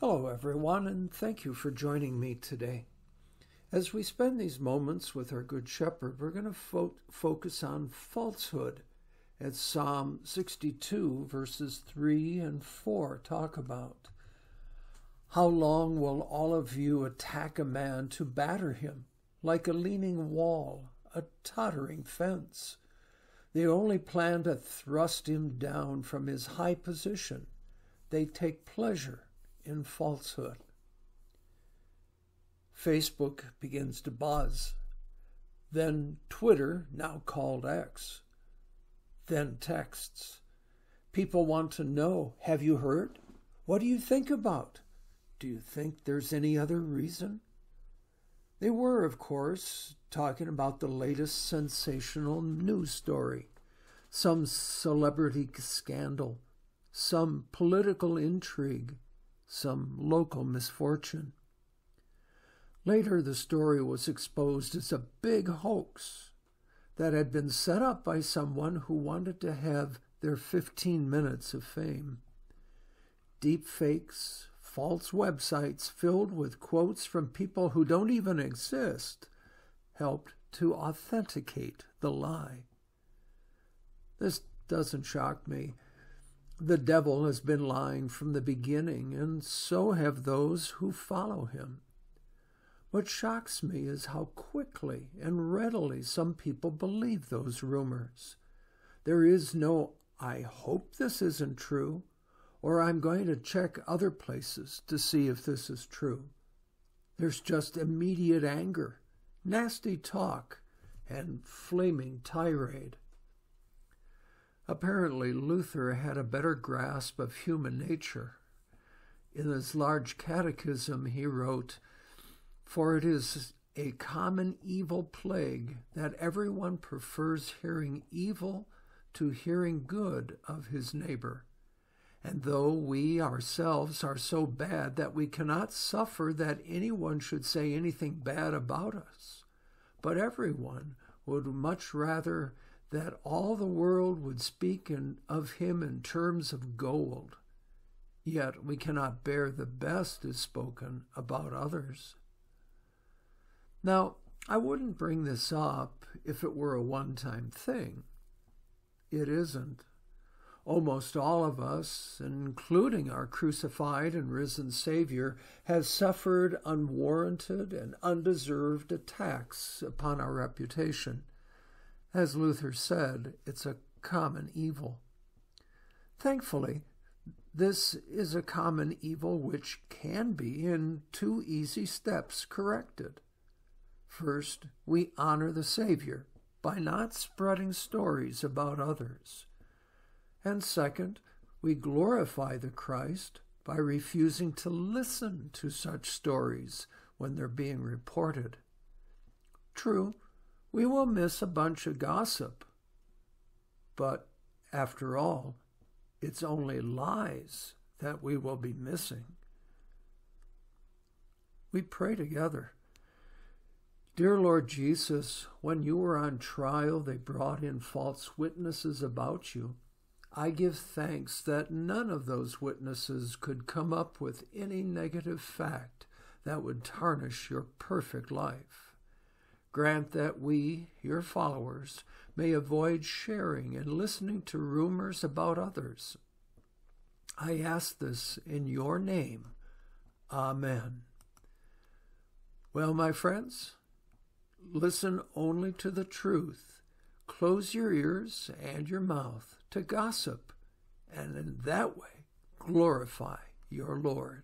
Hello, everyone, and thank you for joining me today. As we spend these moments with our Good Shepherd, we're going to fo- focus on falsehood, as Psalm 62, verses 3 and 4 talk about. How long will all of you attack a man to batter him, like a leaning wall, a tottering fence? They only plan to thrust him down from his high position. They take pleasure in falsehood. Facebook begins to buzz. Then Twitter, now called X. Then texts. People want to know Have you heard? What do you think about? Do you think there's any other reason? They were, of course, talking about the latest sensational news story, some celebrity scandal, some political intrigue, some local misfortune. Later, the story was exposed as a big hoax that had been set up by someone who wanted to have their 15 minutes of fame. Deep fakes, false websites filled with quotes from people who don't even exist helped to authenticate the lie. This doesn't shock me. The devil has been lying from the beginning, and so have those who follow him. What shocks me is how quickly and readily some people believe those rumors. There is no, I hope this isn't true, or I'm going to check other places to see if this is true. There's just immediate anger, nasty talk, and flaming tirade. Apparently, Luther had a better grasp of human nature. In his large catechism, he wrote, for it is a common evil plague that everyone prefers hearing evil to hearing good of his neighbor. And though we ourselves are so bad that we cannot suffer that anyone should say anything bad about us, but everyone would much rather that all the world would speak in, of him in terms of gold. Yet we cannot bear the best is spoken about others. Now, I wouldn't bring this up if it were a one time thing. It isn't. Almost all of us, including our crucified and risen Savior, has suffered unwarranted and undeserved attacks upon our reputation. As Luther said, it's a common evil. Thankfully, this is a common evil which can be, in two easy steps, corrected. First, we honor the Savior by not spreading stories about others. And second, we glorify the Christ by refusing to listen to such stories when they're being reported. True, we will miss a bunch of gossip, but after all, it's only lies that we will be missing. We pray together. Dear Lord Jesus, when you were on trial, they brought in false witnesses about you. I give thanks that none of those witnesses could come up with any negative fact that would tarnish your perfect life. Grant that we, your followers, may avoid sharing and listening to rumors about others. I ask this in your name. Amen. Well, my friends, Listen only to the truth. Close your ears and your mouth to gossip, and in that way glorify your Lord.